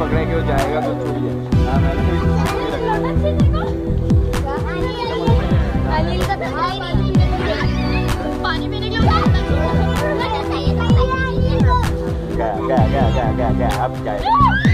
पकड़े के वो जाएगा तो चोरी है पानी अब जाएगा।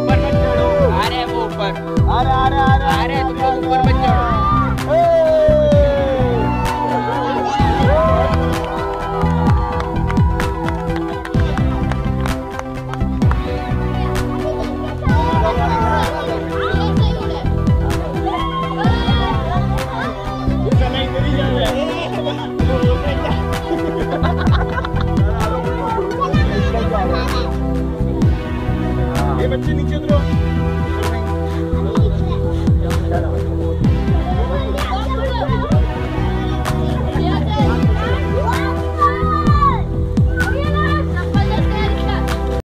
Martín y qué otro.